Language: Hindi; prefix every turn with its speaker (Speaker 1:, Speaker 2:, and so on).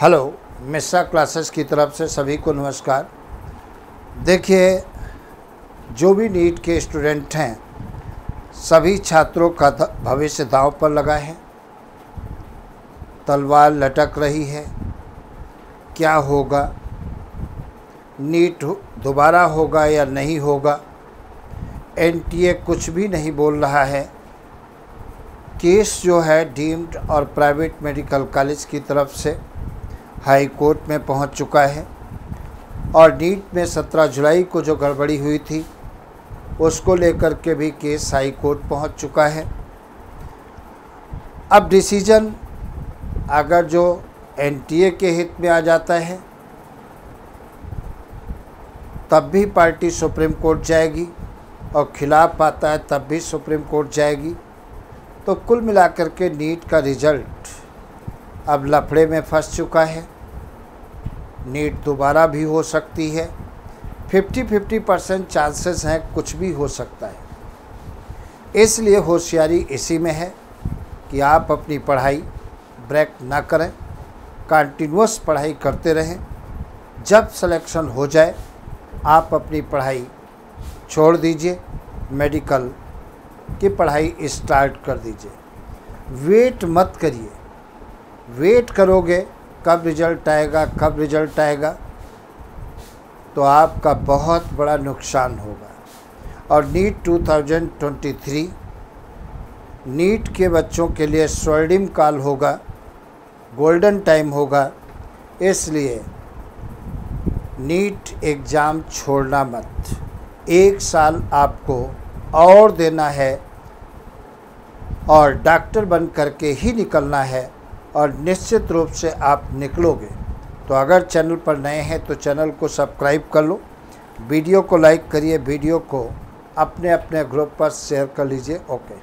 Speaker 1: हेलो, मिश्रा क्लासेस की तरफ़ से सभी को नमस्कार। देखिए, जो भी नीट के स्टूडेंट हैं, सभी छात्रों का भविष्य दांव पर लगा है। तलवार लटक रही है। क्या होगा? नीट दोबारा होगा या नहीं होगा? एनटीए कुछ भी नहीं बोल रहा है। केस जो है डीम्ड और प्राइवेट मेडिकल कॉलेज की तरफ़ से हाई कोर्ट में पहुँच चुका है और नीट में 17 जुलाई को जो गड़बड़ी हुई थी, उसको लेकर के भी केस हाई कोर्ट पहुँच चुका है। अब डिसीज़न अगर जो एनटीए के हित में आ जाता है, तब भी पार्टी सुप्रीम कोर्ट जाएगी और खिलाफ आता है, तब भी सुप्रीम कोर्ट जाएगी। तो कुल मिलाकर के नीट का रिज़ल्ट अब लफड़े में फंस चुका है। नीट दोबारा भी हो सकती है। 50-50 परसेंट चांसेस हैं, कुछ भी हो सकता है। इसलिए होशियारी इसी में है कि आप अपनी पढ़ाई ब्रेक ना करें कंटिन्यूस पढ़ाई करते रहें। जब सिलेक्शन हो जाए, आप अपनी पढ़ाई छोड़ दीजिए मेडिकल की पढ़ाई स्टार्ट कर दीजिए। वेट मत करिए। वेट करोगे कब रिज़ल्ट आएगा, कब रिज़ल्ट आएगा तो आपका बहुत बड़ा नुकसान होगा। और नीट 2023 नीट के बच्चों के लिए स्वर्णिम काल होगा गोल्डन टाइम होगा, इसलिए नीट एग्ज़ाम छोड़ना मत। एक साल आपको और देना है और डॉक्टर बन करके ही निकलना है। और निश्चित रूप से आप निकलोगे। तो अगर चैनल पर नए हैं तो चैनल को सब्सक्राइब कर लो। वीडियो को लाइक करिए, वीडियो को अपने अपने ग्रुप पर शेयर कर लीजिए। ओके।